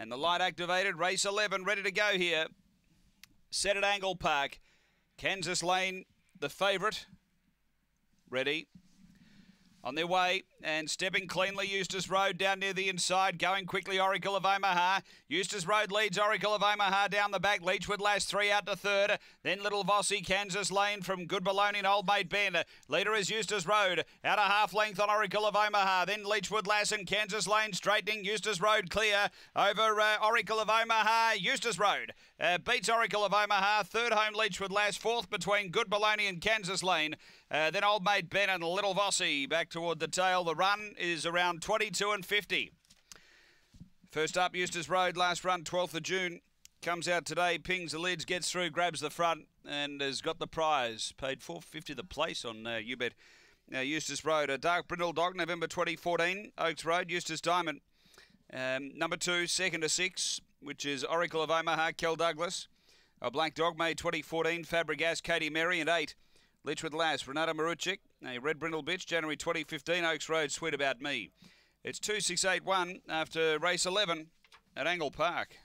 And the light activated, race 11, ready to go here. Set at Angle Park. Kansas Lane, the favourite. Ready. On their way and stepping cleanly, Eustace Road down near the inside, going quickly, Oracle of Omaha. Eustace Road leads Oracle of Omaha down the back. Leechwood Lass three out to third. Then Little Vossi, Kansas Lane from Good Baloney and Old Mate Ben. Leader is Eustace Road, out a half length on Oracle of Omaha. Then Leechwood Lass and Kansas Lane straightening. Eustace Road clear over uh, Oracle of Omaha. Eustace Road uh, beats Oracle of Omaha. Third home Leechwood Lass. Fourth between Good Baloney and Kansas Lane. Uh, then Old Mate Ben and Little Vossi back toward the tail. The run is around 22 and 50. First up, Eustace Road, last run, 12th of June. Comes out today, pings the lids, gets through, grabs the front, and has got the prize. Paid 450 the place on uh, Ubet. Uh, Eustace Road, a dark brindle dog, November 2014. Oaks Road, Eustace Diamond. Um, number two, second to six, which is Oracle of Omaha, Kel Douglas. A black dog, May 2014. Fabregas, Katie Mary, and eight. Leechwood Lass, Renata Maruchik. A red brindle bitch, January 2015. Oaks Road, Sweet About Me. It's 2681 after race 11 at Angle Park.